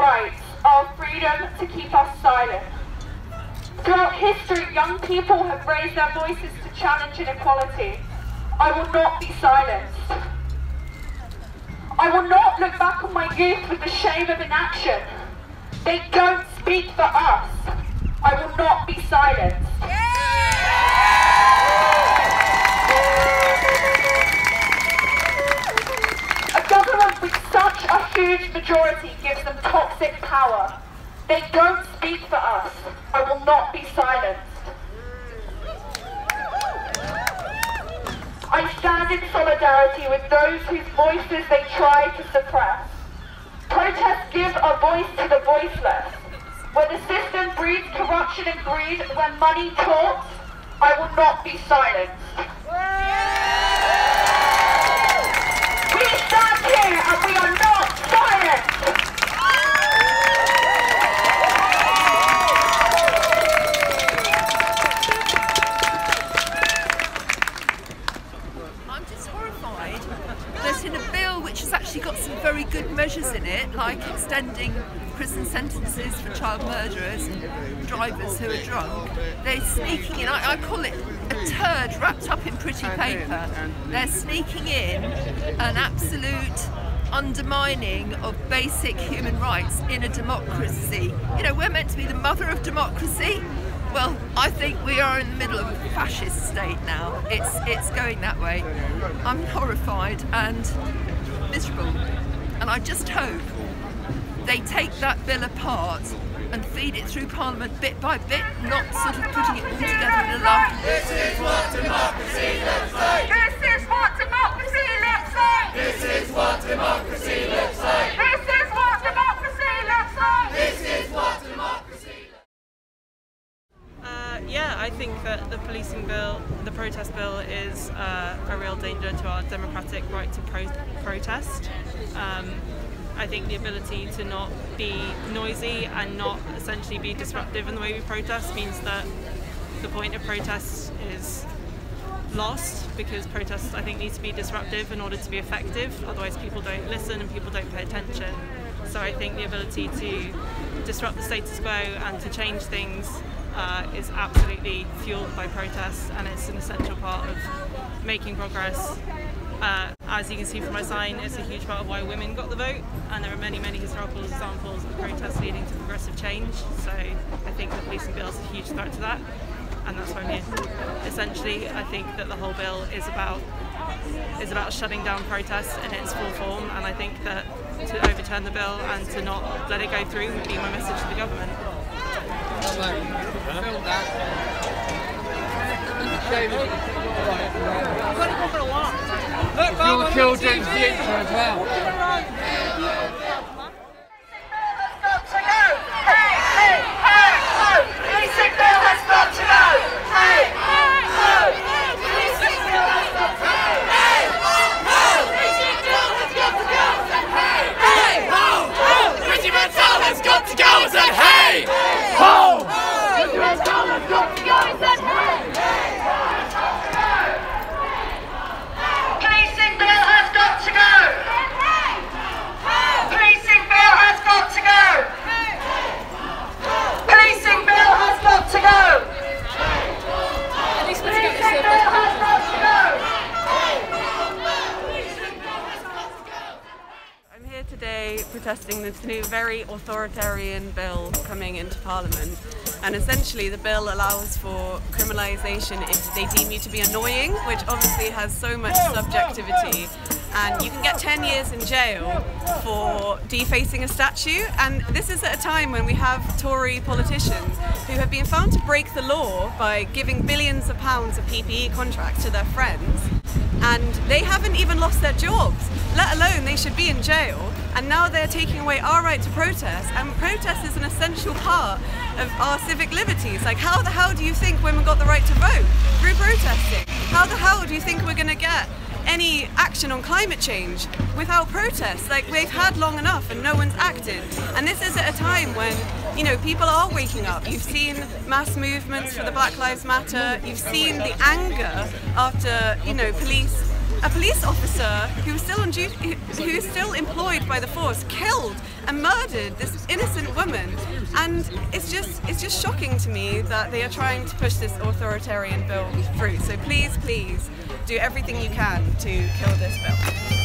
rights, our freedom to keep us silent. Throughout history, young people have raised their voices to challenge inequality. I will not be silenced. I will not look back on my youth with the shame of inaction. They don't speak for us. I will not be silenced. Huge majority gives them toxic power. They don't speak for us. I will not be silenced. I stand in solidarity with those whose voices they try to suppress. Protests give a voice to the voiceless. When the system breeds corruption and greed, when money talks, I will not be silenced. We stand here and we are not silenced. I'm just horrified that in a bill which has actually got some very good measures in it, like extending prison sentences for child murderers and drivers who are drunk, they're sneaking in, I, I call it a turd wrapped up in pretty paper. They're sneaking in an absolute undermining of basic human rights in a democracy. You know, we're meant to be the mother of democracy. Well, I think we are in the middle of a fascist state now. It's it's going that way. I'm horrified and miserable. And I just hope they take that bill apart and feed it through Parliament bit by bit, not sort of putting it all together in a lump. This is what democracy looks like. This is what democracy looks like. This is what democracy looks like. This is what democracy looks like. This is what democracy Uh, yeah, I think that the policing bill, the protest bill, is uh, a real danger to our democratic right to pro- protest. Um, I think the ability to not be noisy and not essentially be disruptive in the way we protest means that the point of protest is lost because protests I think need to be disruptive in order to be effective otherwise people don't listen and people don't pay attention so I think the ability to disrupt the status quo and to change things is absolutely fueled by protests and it's an essential part of making progress uh, as you can see from my sign it's a huge part of why women got the vote and there are many many historical examples of protests leading to progressive change so I think the policing bill is a huge threat to that and that's why I'm here. Essentially, I think that the whole bill is about is about shutting down protests in its full form, and I think that to overturn the bill and to not let it go through would be my message to the government. Your children's future as well. Priti Patel has got to go and say hey! Ho! Policing bill has got to go. Policing bill has got to go. Policing bill has got to go. Policing bill has got to go. I'm here today protesting this new very authoritarian bill coming into Parliament. And essentially, the bill allows for criminalisation if they deem you to be annoying, which obviously has so much subjectivity. And you can get 10 years in jail for defacing a statue. And this is at a time when we have Tory politicians who have been found to break the law by giving billions of pounds of PPE contracts to their friends and they haven't even lost their jobs, let alone they should be in jail. And now they're taking away our right to protest, and protest is an essential part of our civic liberties. Like, how the hell do you think women got the right to vote? Through protesting. How the hell do you think we're going to get any action on climate change without protest? Like, we've had long enough and no one's acted. And this is at a time when you know, people are waking up. You've seen mass movements for the Black Lives Matter. You've seen the anger after, you know, police, a police officer who was still on duty, who is still employed by the force, killed and murdered this innocent woman. And it's just it's just shocking to me that they are trying to push this authoritarian bill through. So please, please do everything you can to kill this bill.